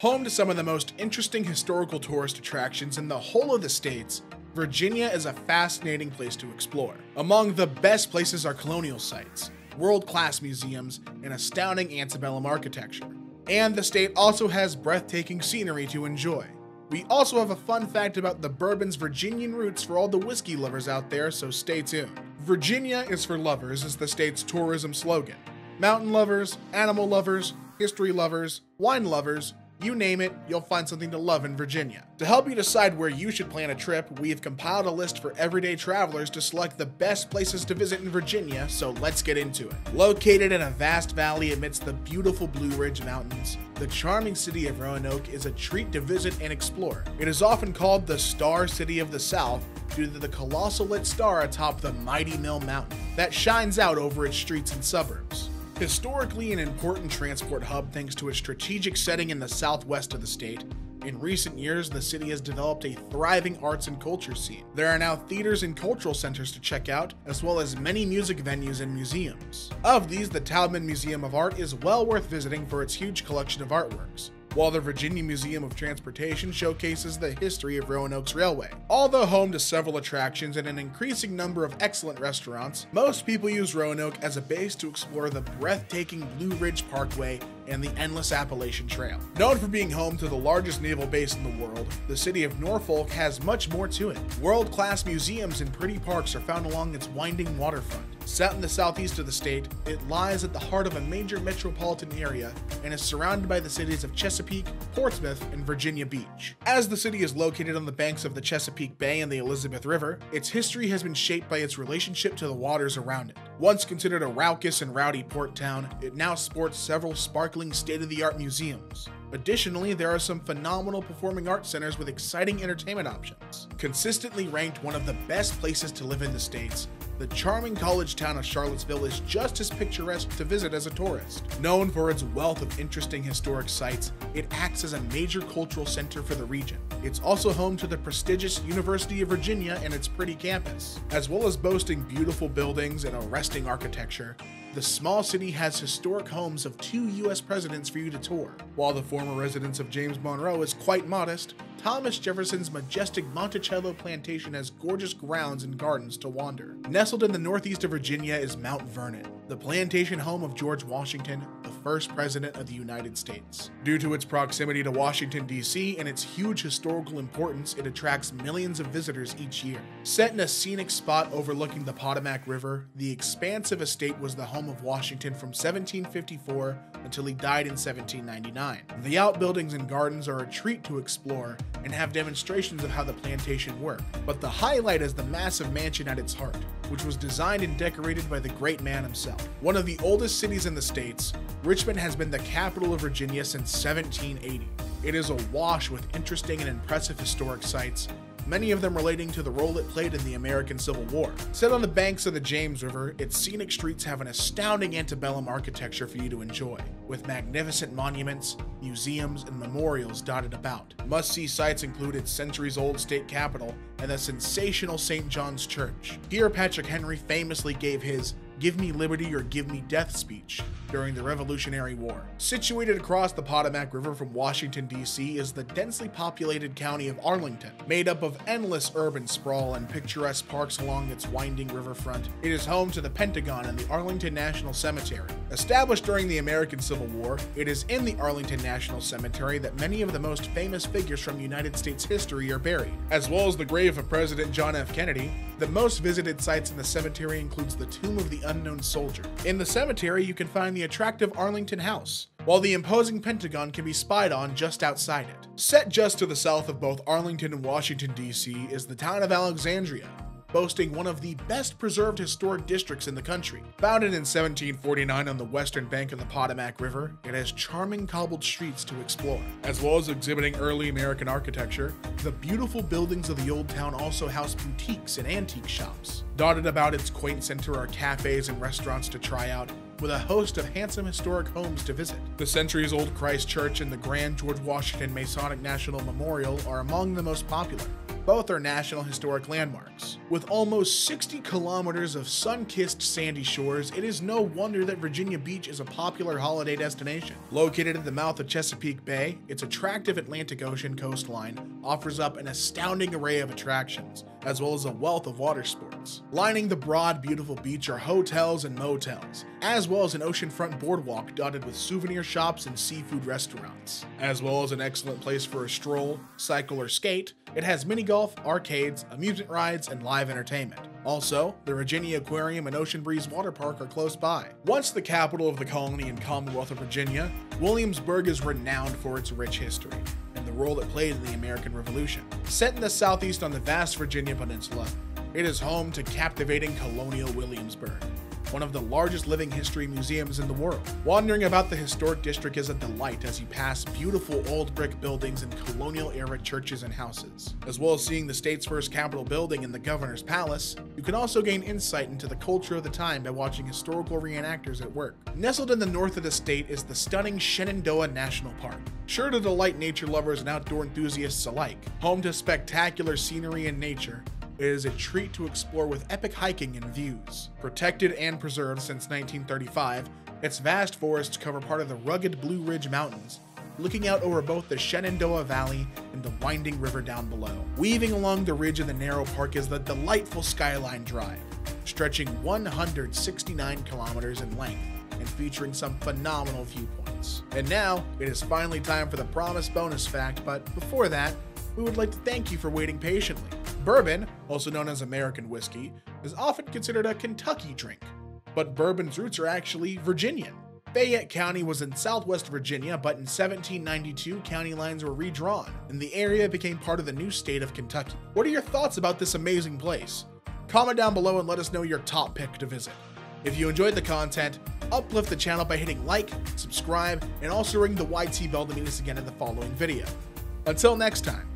Home to some of the most interesting historical tourist attractions in the whole of the states, Virginia is a fascinating place to explore. Among the best places are colonial sites, world class museums, and astounding antebellum architecture. And the state also has breathtaking scenery to enjoy. We also have a fun fact about the bourbon's Virginian roots for all the whiskey lovers out there, so stay tuned. Virginia is for lovers is the state's tourism slogan. Mountain lovers, animal lovers, history lovers, wine lovers, you name it, you'll find something to love in Virginia. To help you decide where you should plan a trip, we've compiled a list for everyday travelers to select the best places to visit in Virginia, so let's get into it. Located in a vast valley amidst the beautiful Blue Ridge Mountains, the charming city of Roanoke is a treat to visit and explore. It is often called the Star City of the South due to the colossal lit star atop the mighty Mill Mountain that shines out over its streets and suburbs. Historically an important transport hub thanks to its strategic setting in the southwest of the state, in recent years, the city has developed a thriving arts and culture scene. There are now theaters and cultural centers to check out, as well as many music venues and museums. Of these, the Taubman Museum of Art is well worth visiting for its huge collection of artworks while the Virginia Museum of Transportation showcases the history of Roanoke's railway. Although home to several attractions and an increasing number of excellent restaurants, most people use Roanoke as a base to explore the breathtaking Blue Ridge Parkway and the endless Appalachian Trail. Known for being home to the largest naval base in the world, the city of Norfolk has much more to it. World-class museums and pretty parks are found along its winding waterfront. Set in the southeast of the state, it lies at the heart of a major metropolitan area and is surrounded by the cities of Chesapeake, Portsmouth, and Virginia Beach. As the city is located on the banks of the Chesapeake Bay and the Elizabeth River, its history has been shaped by its relationship to the waters around it. Once considered a raucous and rowdy port town, it now sports several sparkling state-of-the-art museums. Additionally, there are some phenomenal performing arts centers with exciting entertainment options. Consistently ranked one of the best places to live in the States, the charming college town of Charlottesville is just as picturesque to visit as a tourist. Known for its wealth of interesting historic sites, it acts as a major cultural center for the region. It's also home to the prestigious University of Virginia and its pretty campus. As well as boasting beautiful buildings and arresting architecture, the small city has historic homes of two US presidents for you to tour. While the former residence of James Monroe is quite modest, Thomas Jefferson's majestic Monticello plantation has gorgeous grounds and gardens to wander. Nestled in the northeast of Virginia is Mount Vernon, the plantation home of George Washington, the first president of the United States. Due to its proximity to Washington, D.C., and its huge historical importance, it attracts millions of visitors each year. Set in a scenic spot overlooking the Potomac River, the expansive estate was the home of Washington from 1754 until he died in 1799. The outbuildings and gardens are a treat to explore, and have demonstrations of how the plantation worked. But the highlight is the massive mansion at its heart, which was designed and decorated by the great man himself. One of the oldest cities in the States, Richmond has been the capital of Virginia since 1780. It is awash with interesting and impressive historic sites, many of them relating to the role it played in the American Civil War. Set on the banks of the James River, its scenic streets have an astounding antebellum architecture for you to enjoy, with magnificent monuments, museums, and memorials dotted about. Must-see sites include its centuries-old state capitol and the sensational St. John's Church. Here, Patrick Henry famously gave his Give Me Liberty or Give Me Death speech during the Revolutionary War. Situated across the Potomac River from Washington, D.C., is the densely populated county of Arlington. Made up of endless urban sprawl and picturesque parks along its winding riverfront, it is home to the Pentagon and the Arlington National Cemetery. Established during the American Civil War, it is in the Arlington National Cemetery that many of the most famous figures from United States history are buried, as well as the grave of President John F. Kennedy. The most visited sites in the cemetery includes the Tomb of the unknown soldier. In the cemetery, you can find the attractive Arlington House, while the imposing Pentagon can be spied on just outside it. Set just to the south of both Arlington and Washington, D.C., is the town of Alexandria, boasting one of the best preserved historic districts in the country. Founded in 1749 on the western bank of the Potomac River, it has charming cobbled streets to explore. As well as exhibiting early American architecture, the beautiful buildings of the old town also house boutiques and antique shops. Dotted about its quaint center are cafes and restaurants to try out, with a host of handsome historic homes to visit. The centuries old Christ Church and the Grand George Washington Masonic National Memorial are among the most popular. Both are National Historic Landmarks. With almost 60 kilometers of sun-kissed sandy shores, it is no wonder that Virginia Beach is a popular holiday destination. Located at the mouth of Chesapeake Bay, its attractive Atlantic Ocean coastline offers up an astounding array of attractions, as well as a wealth of water sports. Lining the broad, beautiful beach are hotels and motels, as well as an oceanfront boardwalk dotted with souvenir shops and seafood restaurants. As well as an excellent place for a stroll, cycle, or skate, it has mini golf, arcades, amusement rides, and live entertainment. Also, the Virginia Aquarium and Ocean Breeze Water Park are close by. Once the capital of the colony and Commonwealth of Virginia, Williamsburg is renowned for its rich history and the role it played in the American Revolution. Set in the southeast on the vast Virginia Peninsula, it is home to captivating colonial Williamsburg, one of the largest living history museums in the world. Wandering about the historic district is a delight as you pass beautiful old brick buildings and colonial era churches and houses. As well as seeing the state's first Capitol building and the governor's palace, you can also gain insight into the culture of the time by watching historical reenactors at work. Nestled in the north of the state is the stunning Shenandoah National Park. Sure to delight nature lovers and outdoor enthusiasts alike, home to spectacular scenery and nature, is a treat to explore with epic hiking and views. Protected and preserved since 1935, its vast forests cover part of the rugged Blue Ridge Mountains, looking out over both the Shenandoah Valley and the winding river down below. Weaving along the ridge of the narrow park is the delightful Skyline Drive, stretching 169 kilometers in length and featuring some phenomenal viewpoints. And now, it is finally time for the promised bonus fact, but before that, we would like to thank you for waiting patiently. Bourbon, also known as American whiskey, is often considered a Kentucky drink, but bourbon's roots are actually Virginian. Fayette County was in southwest Virginia, but in 1792, county lines were redrawn, and the area became part of the new state of Kentucky. What are your thoughts about this amazing place? Comment down below and let us know your top pick to visit. If you enjoyed the content, uplift the channel by hitting like, subscribe, and also ring the YT bell to meet us again in the following video. Until next time.